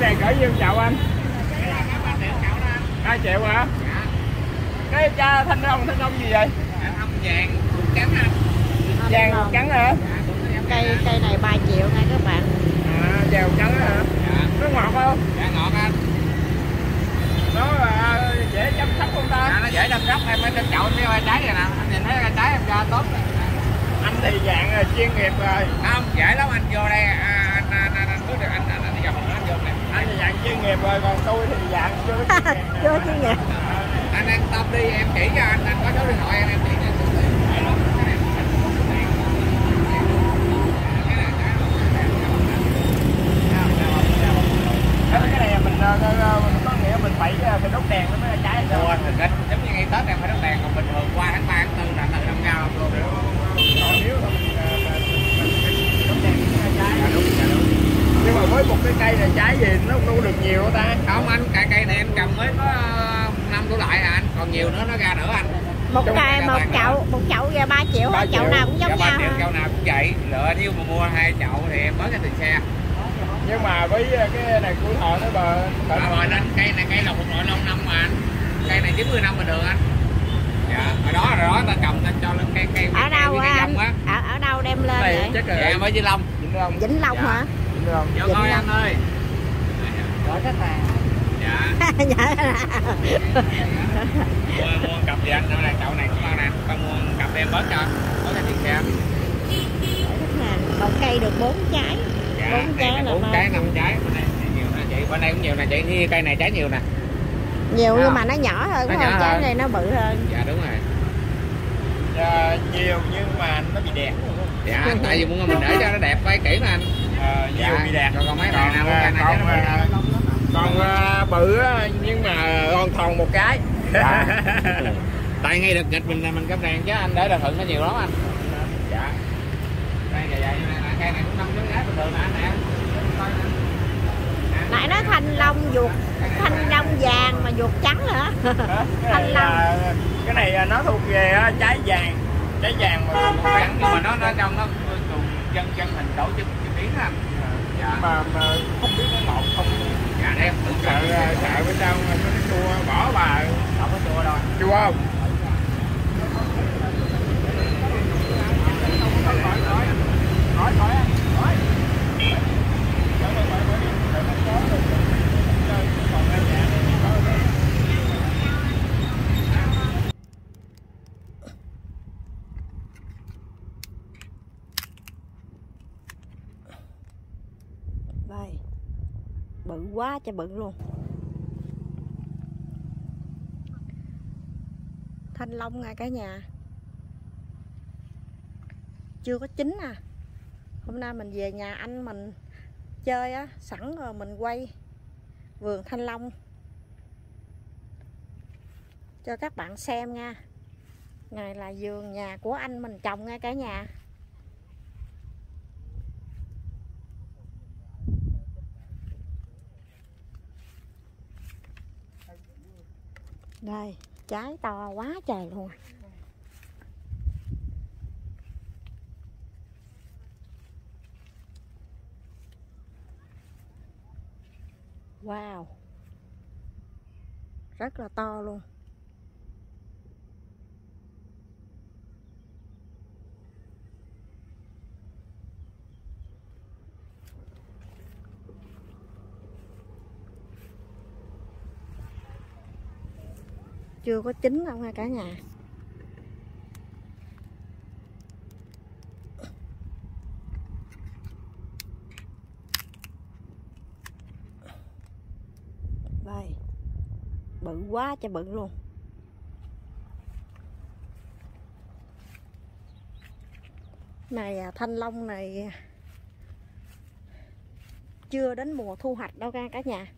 cái này cỡ nhiêu chậu anh. Hai triệu hả? Cái cha thanh long thanh long gì vậy? Vàng trắng anh vàng trắng hả? Cây cây này 3 triệu nha các bạn. À vàng trắng hả? Dạ. Nó ngọt không? Dạ ngọt anh. Nó là dễ chăm sóc không ta? Dạ nó dễ chăm sóc. Em ở trên chậu mấy cây trái vậy nè. Anh nhìn thấy cây trái em ra tốt anh thì dạng là chuyên nghiệp rồi. Không dễ lắm. Anh vô đây à, anh anh anh anh được anh anh anh gặp anh vô này anh thì dạng chuyên nghiệp rồi còn tôi thì dạng chưa có chuyên nè. chưa chứ nhỉ anh an tâm đi em chỉ cho anh anh có số điện thoại anh em chỉ cho anh Cái cái này mình, ờ, ờ, mình có nghĩa mình phải phải đốt đèn nó mới trái được. Ủa, giống như ngày Tết em phải đốt đèn còn bình thường qua tháng 3 tháng 4 là tự động cao luôn Còn nếu mà mình, ờ, mình- mình phải đốt đèn nó mới ra trái. dạ đúng dạ đúng Nhưng mà với một cái cây này trái gì nó có được nhiều ta? không anh cái cây này em trồng mới có năm đổ lại à anh. Còn nhiều nữa nó ra nữa anh. Một Trong cây một chậu một chậu ra 3 triệu Ba chậu nào cũng giống ba nhau triệu chậu nào cũng vậy. Lựa nếu mà mua hai chậu thì em bớt cái tiền xe. Nhưng mà với ờ, cái này của họ nó bờ à, rồi lên cây này cây là một loại lâu năm mà anh. Cây này 90 năm bình thường anh. Dạ hồi đó rồi đó ta trồng ta cho lên cây cây ở đâu cây, anh á. Ở, ở đâu đem lên này vậy? chắc là dạ mới với long. Vĩnh Long. vĩnh long Dạ. hả? Vĩnh. Vô Vĩnh coi Long. anh ơi. rõ rất là dạ. Dạ. Mua mua cặp gì anh? Đâu này chậu này của con nè con mua cặp em bớt cho bớt cái tiền xe một cây được 4 trái. Dạ Bốn trái này là bốn bao trái nhiêu? năm trái. Bên này nhiều nè chị. Bên đây cũng nhiều nè chị. Thì cây này trái nhiều nè. Nhiều Dạ. nhưng mà nó nhỏ hơn Nó nhỏ trái hơn. này nó bự hơn. Dạ đúng rồi. Ờ, nhiều nhưng mà nó bị đẹp. dạ tại vì muốn mình để cho nó đẹp quay kỹ mà anh Ờ, nhiều Dạ, bị đẹp. còn- mấy này Còn, ờ, cây này còn, ờ, còn ờ, bự nhưng mà còn thòn một cái. Dạ. tại ngay được nghịch mình mình cắm đèn chứ anh để là thuận nó nhiều lắm anh dạ đây vậy vậy cây này cũng năm giống giá bình thường nè anh nãy nói thanh long ruột thanh long vàng mà ruột trắng nữa Thanh này, long. cái này là nó thuộc về á, trái vàng trái vàng mà trắng nhưng mà nó nó trong nó cùng chân chân hình đổ chân chân biến anh dạ. Mà, mà không biết nó ngọt không? Dạ em thử sợ sợ sợ bên trong nó chua bỏ bà. Không có chua đâu. Chua không ơi bự quá cho bự luôn. Thanh long nha cả nhà. Chưa có chín à. Hôm nay mình về nhà anh mình chơi á, sẵn rồi mình quay vườn thanh long. Cho các bạn xem nha. Này là vườn nhà của anh mình trồng nha cả nhà. Đây trái to quá trời luôn. Wow. Rất là to luôn. Chưa có chín đâu nha cả nhà. Đây. Bự quá cho bự luôn. Này à, thanh long này chưa đến mùa thu hoạch đâu ra cả nhà.